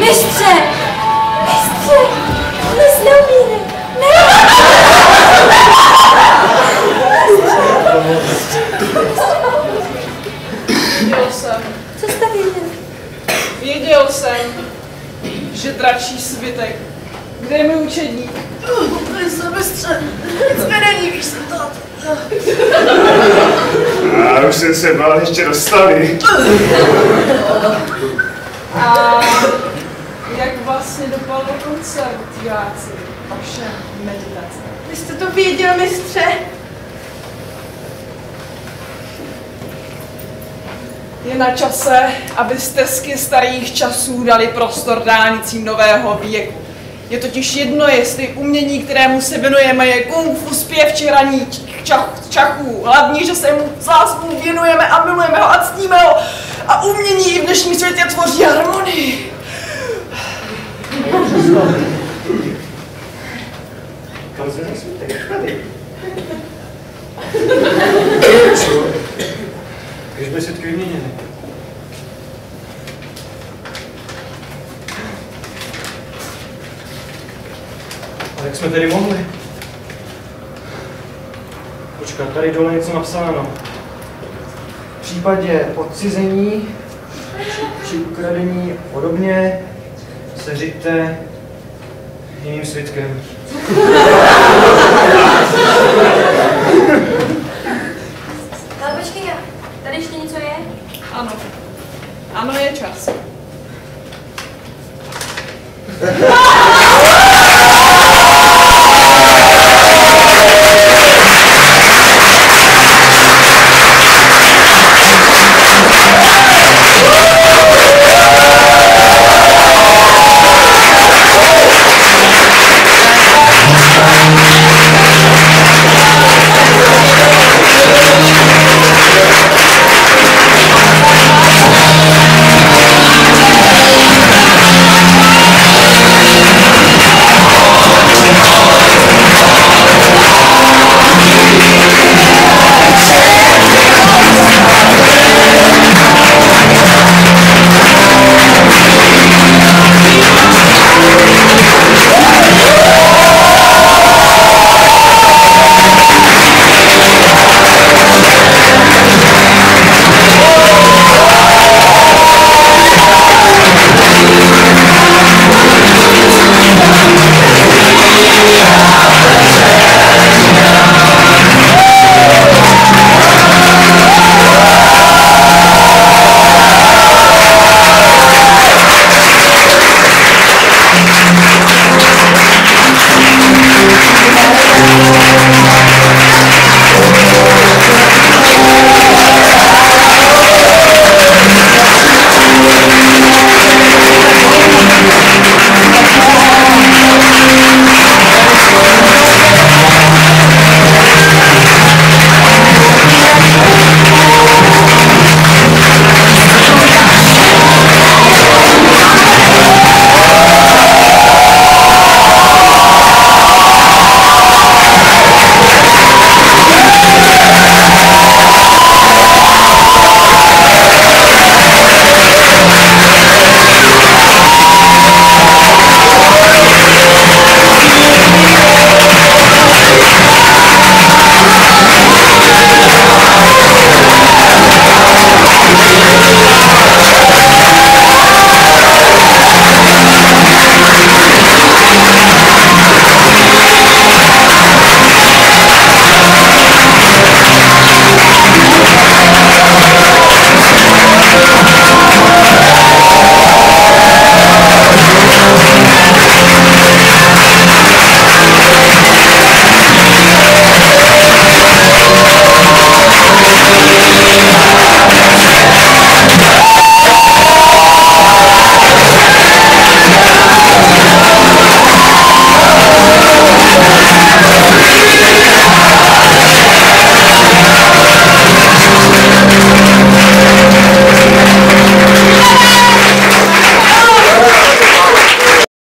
Mistře! Mistře! Nic neumíme! Věděl jsem, Co jste viděl? věděl jsem, že dračí svitek. Kde je můj učedník? Tady se mistře, nic mi není, víš se to. Já už jsem se bál ještě dostali. A jak vlastně dopadl koncert, diváci? Vaše meditace. Vy jste to věděl, mistře? Je na čase, aby stezky starých časů dali prostor dálnicím nového věku. Je totiž jedno, jestli umění, kterému se věnujeme, je kung fu, zpěv či hraní čach, čachů. Hlavní, že se mu z láskou věnujeme a milujeme ho a ctíme ho. A umění i v dnešním světě tvoří harmonii. Kam se. Když by setky vyměněny. A jak jsme tedy mohli? Počkat, tady dole něco napsáno. V případě odcizení či ukradení podobně se řiďte jiným svědkem.